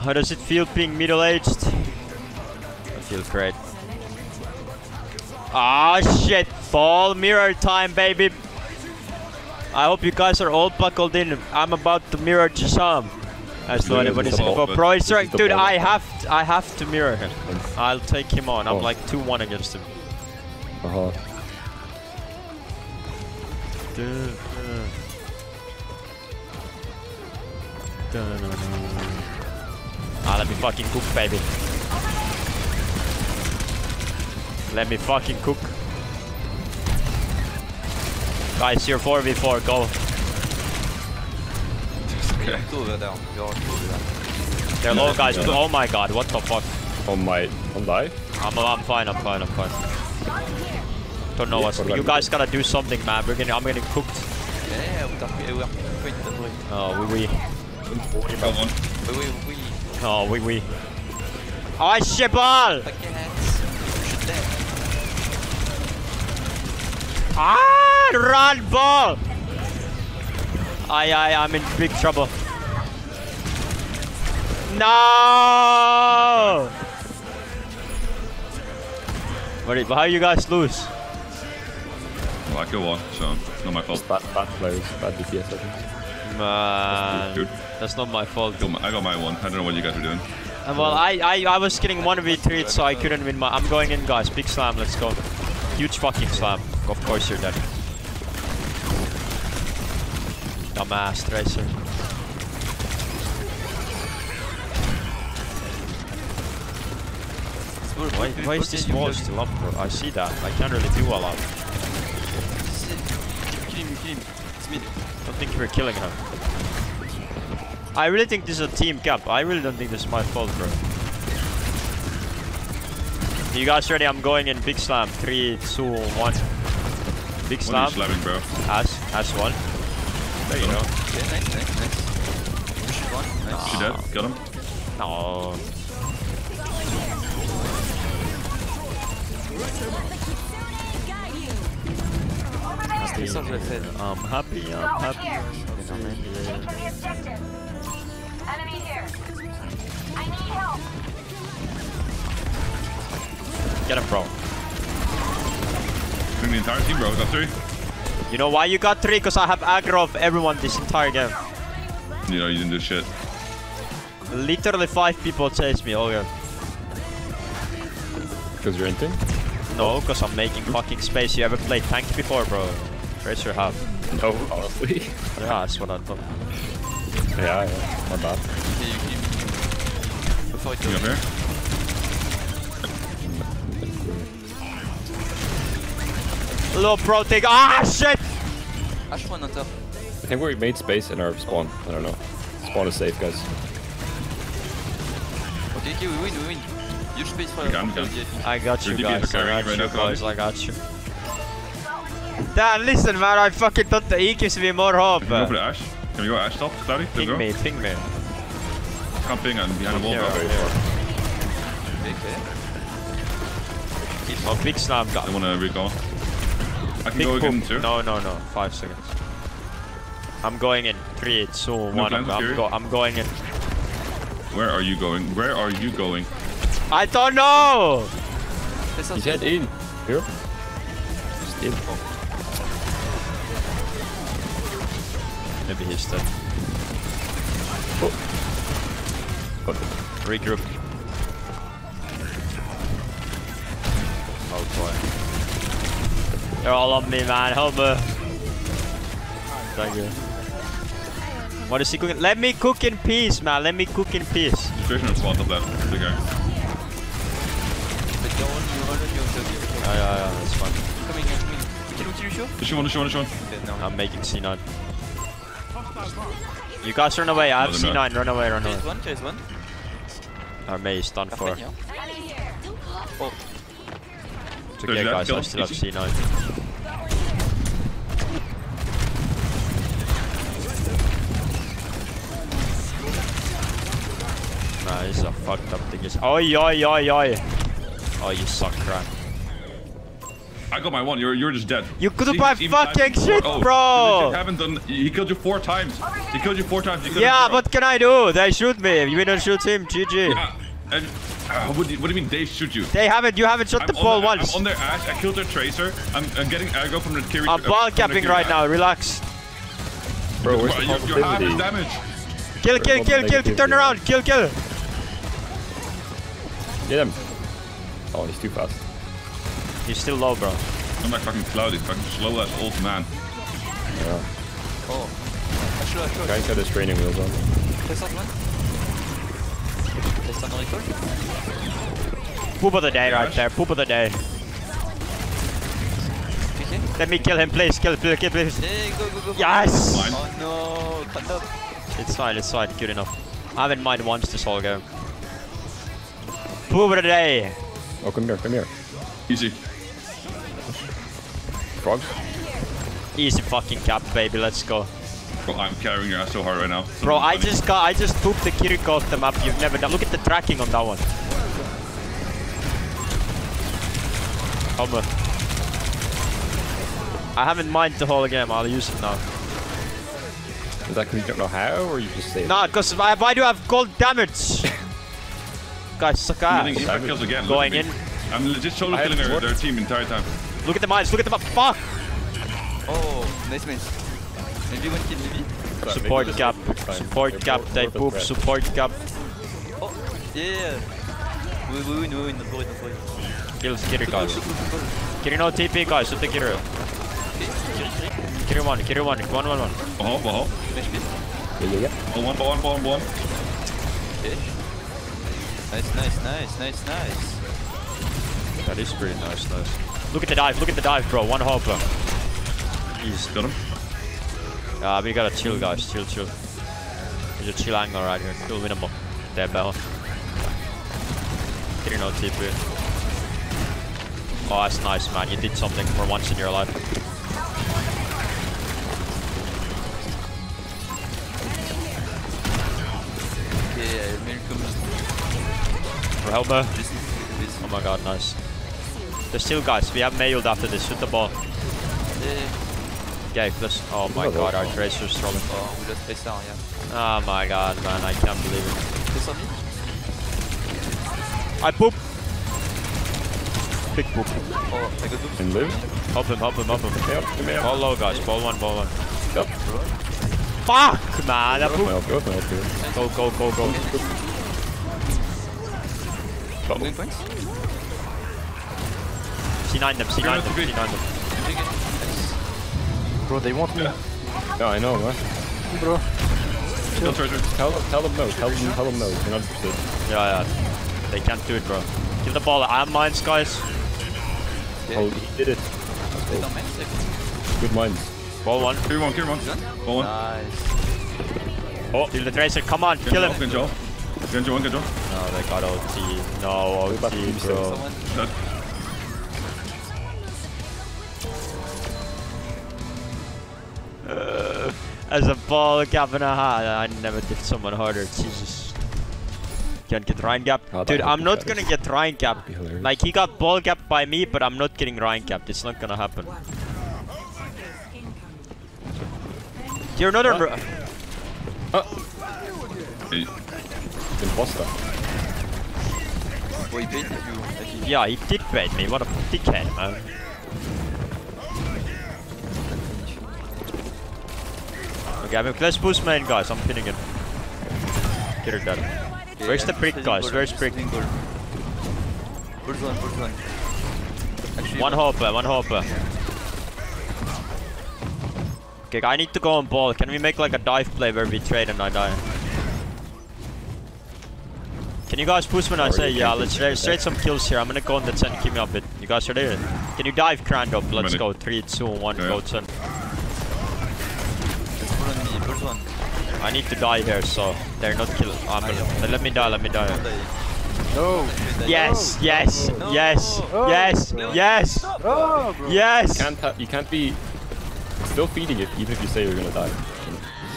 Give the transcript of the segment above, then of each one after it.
How does it feel being middle-aged? I feel great. Ah shit! Fall mirror time, baby! I hope you guys are all buckled in. I'm about to mirror Shazam. As though Yeah, anybody's this is the for pro. It's right, dude. I have to, I have to mirror him. I'll take him on. I'm Oh. like 2-1 against him. Uh-huh. Ah, let me fucking cook, baby. Let me fucking cook. Guys, you're 4v4, go. Okay. Two over there. You're two over there. They're low, guys. yeah. Oh my god, what the fuck? On my... On die? I'm, I'm fine, I'm fine, I'm fine. Don't know Yeah, what's... what You guys gotta do something, man. We're getting, I'm getting cooked. Yeah, yeah, we are we are quite that way. Oh, we we. Got one. We we we. Oh, we we. Oh, shit ball! Packets. Shoot them. Ah, run ball! I, I, I'm in big trouble. No! What, how you guys lose? Well, I kill one, so not my fault. Just bad, bad players, bad DPS, I think. Man, Dude. that's not my fault. I got my, I got my one. I don't know what you guys are doing. Uh, Well, I, I, I was getting 1v3, so I couldn't win my... I'm going in, guys. Big slam, let's go. Huge fucking slam. Of course you're dead. Dumbass, Tracer. Why, why is this wall still up, bro? I see that. I can't really do a lot. Kill him, kill him. It's mid. don't think we're killing her. I really think this is a team cap. I really don't think this is my fault, bro. You guys ready? I'm going in big slam. Three, two, one. Big slam. What are slam. you slamming, bro? As, as one. There you go. Okay, nice, nice, nice. Push it one. Nice. She dead? Got him? No. Stay sur le fait. I'm happy, I'm happy. Um, um, um, Enemy here. I need help. Get him, bro. Bring the entire team, bro. Got three. You know why you got three? Because I have aggro of everyone this entire game. You know, you didn't do shit. Literally five people chase me all game. Because you're inting? No, because I'm making fucking space. You ever played tank before, bro? Tracer have. No, honestly. Yeah, that's what I thought. yeah, yeah, not bad. Okay, you kill him, kill him. Before You here? Low pro take. Ah, shit! H1 on top. I think we made space in our spawn. I don't know. Spawn is safe, guys. Okay, okay, we win, we win. Huge space for We can, we for I got you guys. are I got you guys. I got you. Dan, listen, man. I fucking thought the E gives me more hope. Can we go for the Ashe? Can we go Ashe top, Cloudy? Let's Ping go. me, ping me. Can't ping on behind the wall, Here, bro. here. Okay, okay. Oh, big slam. Got I wanna recall. I can big go again poop. too. No, no, no. Five seconds. I'm going in. Three, two, one. I'm, I'm, go I'm going in. Where are you going? Where are you going? I don't know. He's head in. Here. Just Maybe he's dead. Oh. But Regroup. Oh boy. They're all on me, man. Help me. Thank you. What is he cooking? Let me cook in peace, man. Let me cook in peace. There's Vision and spawn top left. Big guy. Yeah, yeah, yeah. That's fine. Coming, you're coming. Kill him, kill him, sure? There's one, there's one, there's one. I'm making C9. You guys run away. I have No, C9. Run away, run away. There is one, there is one. Our Mei is done for. Oh, It's okay, that, guys. I kill. still have Easy. C9. Nah, this is a fucked up thing. Oi, oi, oi, oi. Oh, you suck, crap. I got my one. You're you're just dead. You could See, buy fucking shit, four- oh, bro. you legit haven't done. He killed you four times. He killed you four times. You Yeah, zero. what can I do? They shoot me. We don't shoot him. GG. Yeah, and uh, what, do you, what do you mean they shoot you? They haven't. You haven't shot I'm the on ball their- once. I'm on their ass. I killed their tracer. I'm, I'm getting aggro from the Kiri. I'm ball from capping right ass. now. Relax. Bro, where's Bro, the you, you have his damage. Kill, kill, kill, kill. negativity, Turn around. Kill, kill. Get him. Oh, he's too fast. He's still low, bro. I'm like fucking cloudy, fucking slow ass old man. Yeah. Oh. Lâche-le, lâche-le. Guy's got his training wheels on. Fais ça, Antoine. Fais ça, Enrico. Poop of the day right there. Poop of the day. Let me kill him, please. Kill, kill, kill, please. Hey, go, go, go. go. Yes. Fine. Oh no, crâne up. It's fine. It's fine. Good enough. I haven't mind once this whole game. Poop of the day. Oh, come here, come here. Easy. Frogs? Easy fucking cap, baby. Let's go. Bro, I'm carrying your ass so hard right now. So Bro, I funny. just got, I just pooped the Kiriko off the map. You've never done. Look at the tracking on that one. Homer. I haven't mined the whole game. I'll use it now. Is that because you don't know how, or you just say it? Nah, cause why, why do I have gold damage? Guys, suck I'm getting ass. impact kills again. Look Going in. I'm legit solo killing their, their team entire time. Look at the mines. Look at the map. Fuck. Oh, nice, nice. Maybe one kill, maybe. But Support just gap. Support They're gap. both- They both poop. threat. Support gap. Oh, yeah. Oui, oui, oui, oui, notre forêt, notre forêt. Kills Kiriko. Cool, cool, cool, cool. Kiri no TP, guys. Shoot the Kiri. Okay, Kiri, Kiri. Kiri one. Kiri one. One, one, one. Oh, oh, Flash. Yeah, yeah, yeah. oh, one, one, one, one. Okay. Nice, nice, nice, nice, nice. That is pretty nice, nice. Look at the dive. Look at the dive, bro. One hopper. Easy. Got him. Uh, we gotta chill, guys. Chill, chill. There's a chill angle right here. Cool minimal. There, bell. Getting no TP. Oh, that's nice, man. You did something for once in your life. Okay, uh, welcome. For Helmer. This. Oh my god, nice. There's still guys. We have mailed after this. Shoot the ball. Yeah. Okay, plus. Oh my god, our. Tracer's trolling. Oh, we lost Tracer, yeah. Oh my god, man. I can't believe it. Tracer mid? I poop. Big poop. Oh, I got boobs. And live? Help him, help him, help him. Yep, come here. Ball low, guys. Ball one, ball one. Yep. Fuck, man. That Go with my poop. help, go with help. Go, go, go, go. I'm points. C9 them, C9 them, C9 them. Okay, okay. Nice. Bro, they want me. Yeah, I know, man. Bro. Kill treasure. Tell them, tell them no. Tell them, tell them no. You're not interested. Yeah, yeah. They can't do it, bro. Give the ball. I'm mines, guys. Okay. Oh, he did it. Stay down, man. Stay. Good minds. Ball one. Kill one, kill one. Ball one. Nice. Oh, kill the tracer. Come on, kill Genji, him. Genji. Genji one, Genji. No, they got OT. No about OT, bro. Someone. Dead. Uh, as a ball gap and a half, I never did someone harder. Jesus. Can't get Ryan gap. Oh, Dude, I'm not gonna get Ryan gap. Like, he got ball gap by me, but I'm not getting Ryan gap. It's not gonna happen. You're not a. Hey, Imposter. Oh, he baited you. Yeah, he did bait me. What a dickhead, man. Okay, I mean, let's push main, guys. I'm pinning it. Get her done. Okay, Where's the I'm brick, saving guys? Where's I'm brick? saving goal. Pulse one, pulse one. Actually, One hopper, one hopper. Okay, I need to go on ball. Can we make like a dive play where we trade and I die? Can you guys push when I say yeah? Let's push trade, it, some kills here. I'm gonna go on the 10. Keep me up it. You guys ready? Can you dive Crand? Let's go. 3, 2, 1, go 10. I need to die here, so they're not kill. Um, let me die, let me die. Don't die. No. Yes, yes, No. yes, No. yes, No. yes, yes. Can't you can't be still feeding it even if you say you're gonna die.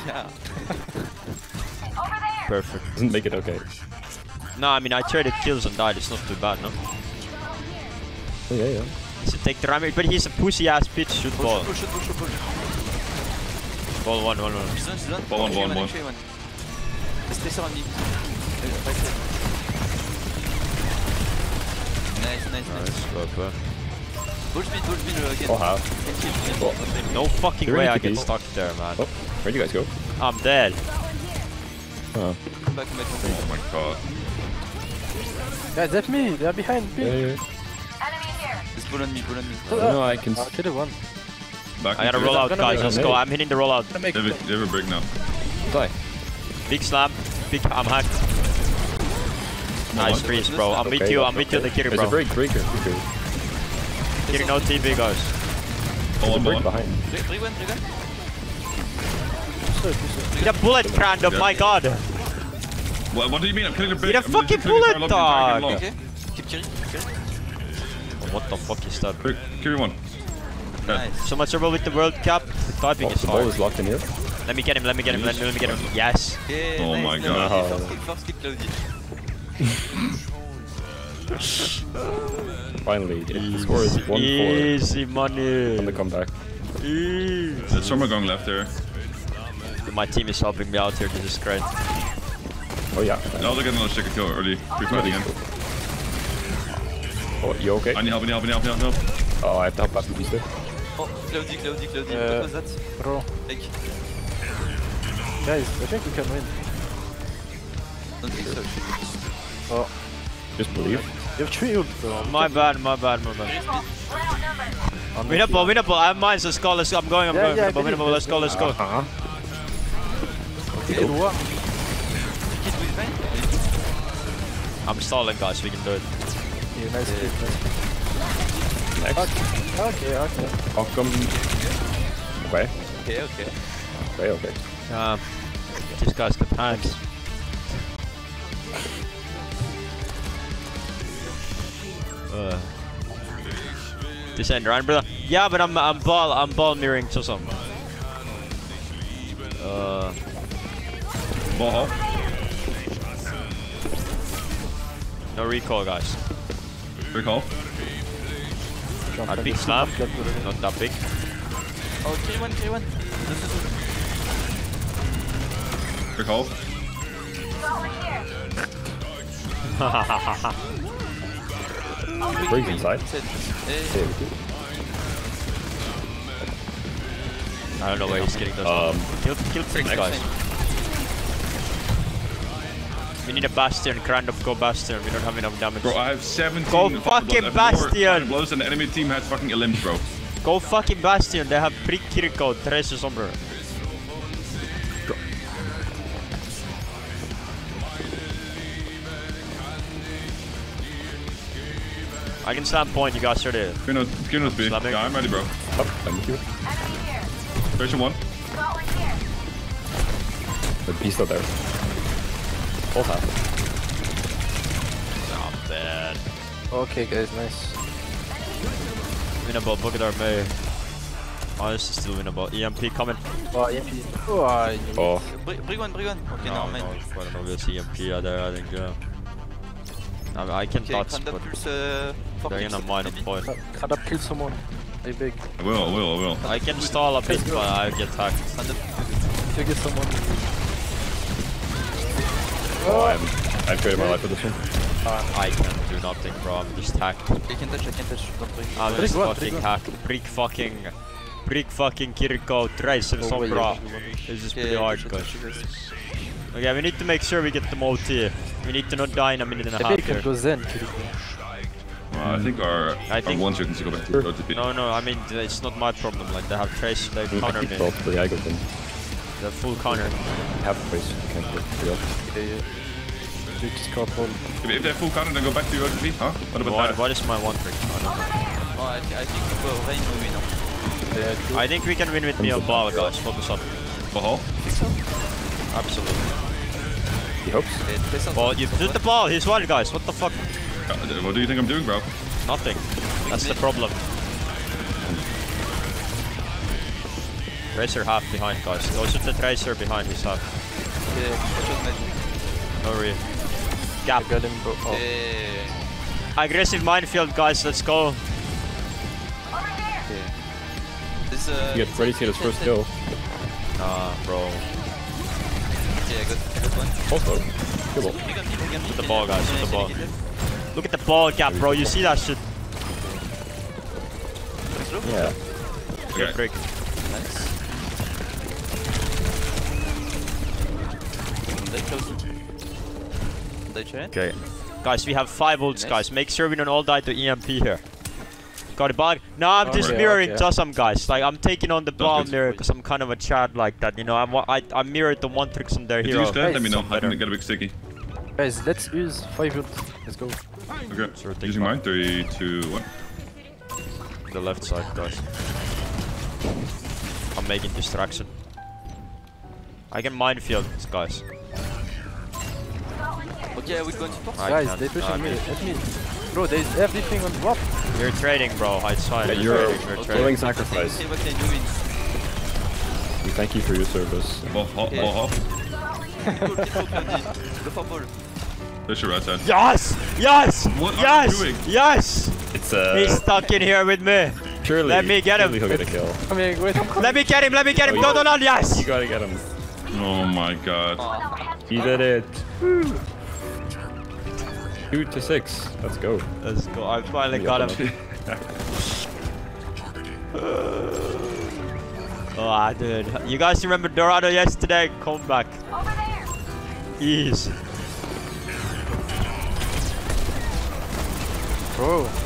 Yeah. Over there. Perfect. Doesn't make it okay. No, I mean I traded kills and died. It's not too bad, no. Oh, yeah, yeah. So take the rammer, but he's a pussy ass bitch. Shoot Push, ball. push, push, push, push. Ball one, one, one. She's done, she's done. Ball on, Actually, ball on, actually, one. Let's on me. Uh, right side. Nice, nice, nice. Nice, well played. Bull speed, bull speed uh, again. Oh, half. Can kill, can kill. No fucking They're way I TP. get stuck there, man. Oh, where'd you guys go? I'm dead. Oh. Come back, come back, come back. Oh my god. Guys, that's me. They're behind me. Yeah, yeah. Enemy here. Just pull on me, pull on me. No, I can. I s- could have won. Back I gotta into roll out, guys. Let's go. I'm hitting the rollout. Gonna They have a, they have a break now. Die. Big slam. Big. I'm hacked. Come Nice one. freeze, bro. I'm with Okay, you. I'm with you, the okay. Kiri, There's a break, breaker, breaker. Kiri, no TP, guys. Ball There's a on, break behind. Break, break one, break one. Get a bullet, Crandom, Yeah. my god. What, what do you mean? I'm killing the break. Get a I'm fucking bullet, dog. Okay. Keep Kiri, Kiri. What the fuck is that? Quick, one. Yeah. Nice. So much trouble with the World Cup. The typing Oh, is the ball is locked in here. Let me get him, let me get him, let me, let me get him. Yes. Okay, Oh nice, my nice. God. First kick, first kick, Cloudy. Finally, the score is 1 Easy 4 money. on the comeback. Easy. There's someone going left there. My team is helping me out here. This is great. Oh, yeah. No, they're getting another chicken kill early. Free fight again. Oh, you okay? I need help, I need help, I need help, I need help. Oh, I have to help after these two. Oh, Cloudy, Cloudy, Cloudy. Uh, What was that? Bro. Take. Guys, I think we can win. Don't think so. shit. Just believe. You have three ult, bro. My bad, my bad, my bad. Winnable, winnable. I have mines. Let's go. Let's go. I'm going. I'm Yeah, going. yeah, I winnable, winnable. Let's go. Let's go. Uh-huh. Okay, what? Kid will fine. I'm stalling, guys. We can do it. Yeah, nice hit, nice. Next. Okay, okay. How come? Okay, Okay, okay. okay, okay. Um, these guys got tanks. Uh, this end right, brother. Yeah, but I'm I'm ball I'm ball mirroring to some. Uh, Ball hall. no recall, guys. Big hall. Jump A and big just slam. left with it. Not that big. Oh, K1, K1. This is Big hall. Over here. Break inside. Set. Yeah, we do. I don't know where he's getting those. Um, kill, kill freaks, guys. We need a bastion. Grand up, go bastion. We don't have enough damage. Bro, I have 17 Go fucking blows. I have more Bastion. blows than the enemy team has fucking elims, bro. Go fucking bastion. They have Brig Kiriko, Tracer Sombra. I can slam point, you guys are there. Kino, Kino's B. Slamming. Yeah, I'm ready, bro. oh, I'm you. Enemy here. Version 1. Got one here. The beast out there. All half. Not bad. Okay, guys, nice. Winnable, Bogadar May. Oh, this is still winnable. EMP coming. Oh, EMP. Oh, I knew. Oh, Brig Brig one, Brig one. Okay, no, never no, mind. I don't know, we'll see EMP out there, I think, yeah. I, mean, I can Okay, touch, but pulse uh, they're clicks, gonna mine a maybe. point. Can I kill someone? They big. I will, I will, I will. I can stall a bit, but I get hacked. Kanda- you get someone. Oh I'm, I've traded my life for this one. I can do nothing, bro. I'm just hacked. I can touch, I can touch. Don't break. I'm just one, fucking Brig one. hacked. Brig fucking. Brig fucking Kiriko Tracer Oh, wait, Sombra. yeah. This is pretty hard, touch, guys. Okay, we need to make sure we get them OT. We need to not die in a minute and a half you can here. go Zen. Uh, I think our, I our think- one chicken to go back to Sure. OTP. No, no, I mean, it's not my problem. Like, they have trace, they counter me. Well, pretty I got them. The full counter. Half the face. Can't get it. Yeah, yeah. You just got one. If, if they have full counter, then go back to OTP, huh? What about What, that? what is my one trick? I don't know. Oh, I, I think we go Rein will win. huh? Yeah, true. I think we can win with me on ball, guys. Focus up. Ball hall? Absolutely. He hopes. Okay, place on you top did the ball. He's one, guys. What the fuck? What do you think I'm doing, bro? Nothing. That's the problem. Tracer half behind, guys. Go shoot the Tracer behind. He's half. Okay, watch out, magic. No re. Gap. I got him, bro. Oh. Okay. Aggressive minefield, guys. Let's go. Is, uh, Get ready to get his first kill. Nah, bro. Okay, I got, I got one. Also, good ball. He got me, got me. the ball, guys, Can I- with the ball. Look at the ball gap, bro. You see that shit? Yeah. Good Okay. trick. Nice. They close it. They try it? Okay. Guys, we have five ults, guys. Make sure we don't all die to EMP here. Got a bug? No, I'm oh, just Okay, mirroring okay. Jossam, guys. Like, I'm taking on the ball good. mirror because I'm kind of a chad like that. You know, I'm, wa- I, I mirrored the one tricks on their If you hero. use that, let me know. Some I better. can get a big sticky. Guys, let's use 5 ult. Let's go. Okay. Sure thing, Using man. mine. Three, two, one. The left side, guys. I'm making distraction. I can minefield, guys. Okay, we go in support. I Guys, can't. they pushing I me. mean, Let me. Bro, there's everything on drop. You're trading, bro. I saw Yeah, you're trading. You're Okay. trading. sacrifice. Okay, what can I do? We thank you for your service. Ball hop, Okay. ball hop. Keep goal, keep goal, Cloudy. Go for ball. There's your right side. Yes! Yes! What are you yes! doing? Yes! It's uh. He's stuck in here with me. Surely, Let me get him. he'll get a kill. I'm coming. Let me get him. Let me get him. Oh, No, no, no. Yes! You gotta get him. Oh my god. He did it. Two to six. Let's go. Let's go. I finally got him. Oh, dude. You guys remember Dorado yesterday? Come back. Over there. Ease. Bro. Oh.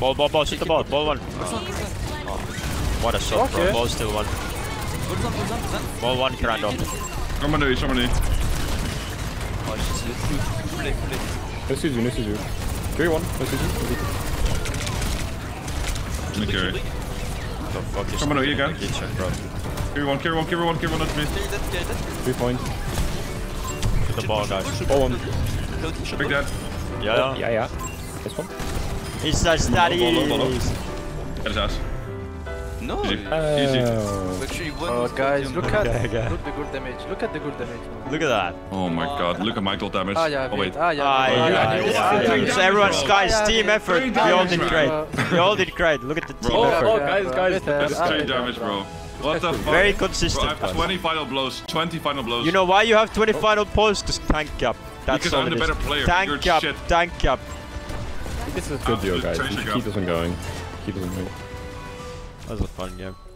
Ball, ball, ball. Shoot the ball. Ball one. Oh, what a shot, bro. Ball still one. Ball one, Crandall. Come on, come on. Oh, she's le fou. Play, play. No Suzu, no Suzu. Three one. No Suzu. In the fuck is Come on, happening you in guys. the kitchen, bro. Carry one, carry one, carry one, carry one, that's me. Carry that, carry that. Three point. Shoot the ball, guys. Ball one. Cloudy, shot Pick ball. that. Yeah, yeah. Yeah, yeah. This one. He says that Ball, ball, ball, ball. is. Get his ass. No. Easy. uh, Easy. Actually, one Oh, guys, look at Okay, okay. look the good damage. Look at the good damage. Look at that. Oh my god, look at my gold damage. Ah, yeah, Oh wait. Ah, yeah. Ah, ah, yeah, yeah, yeah, yeah, yeah. yeah. So everyone's guys, Yeah, team yeah. effort. Three We all did great. We all did great. Look at the team Bro. effort. Oh, guys, guys. That's Ah, three damage, bro. bro. What the fuck? Very Bro, I consistent. have 20 final blows. 20 final blows. You know why you have 20 final posts? Because tank up. That's Because all I'm the better player. Tank You're up, tank up. This is a good deal, guys. treasure We should cup. keep this one going. Keep this one going. That was a fun game.